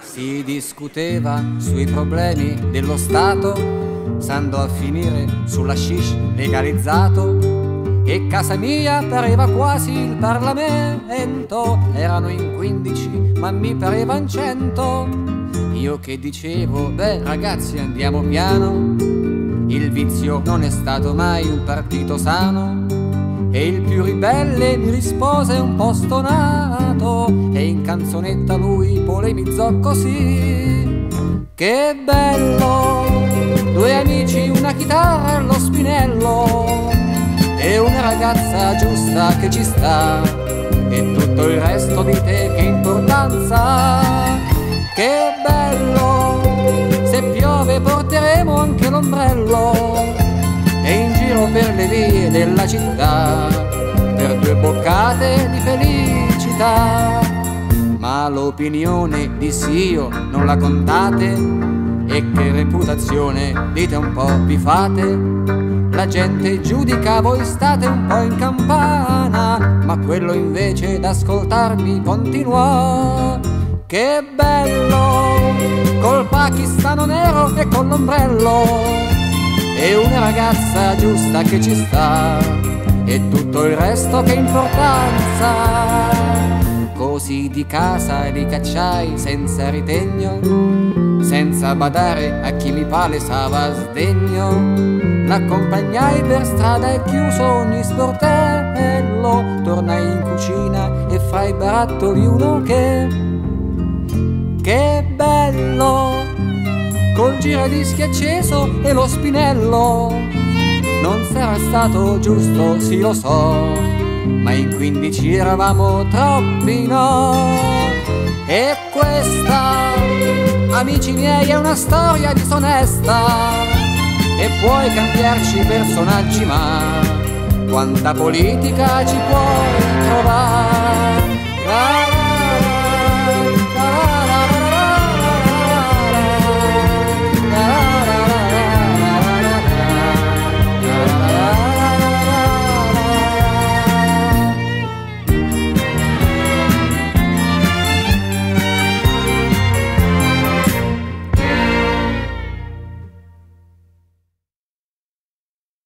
Si discuteva sui problemi dello Stato, s'andò a finire sulla shish legalizzato e casa mia pareva quasi il Parlamento. Erano in quindici, ma mi parevan cento. Io che dicevo, beh ragazzi andiamo piano, il vizio non è stato mai un partito sano. E il più ribelle mi rispose un po' stonato E in canzonetta lui polemizzò così. Che bello, due amici, una chitarra e lo spinello E una ragazza giusta che ci sta E tutto il resto di te che importanza. Che bello, se piove porteremo anche l'ombrello per le vie della città per due boccate di felicità. Ma l'opinione di io non la contate e che reputazione dite un po' vi fate. La gente giudica, voi state un po' in campana, ma quello invece d'ascoltarmi continua. Che bello, col pakistano nero e con l'ombrello e una ragazza giusta che ci sta e tutto il resto che importanza. Così di casa li cacciai senza ritegno, senza badare a chi mi palesava sdegno. L'accompagnai per strada e chiuso ogni sportello, tornai in cucina e fra i barattoli uno che, che bello giradischi acceso e lo spinello. Non sarà stato giusto, sì lo so, ma in quindici eravamo troppi no. E questa, amici miei, è una storia disonesta. E puoi cambiarci personaggi, ma quanta politica ci puoi trovare?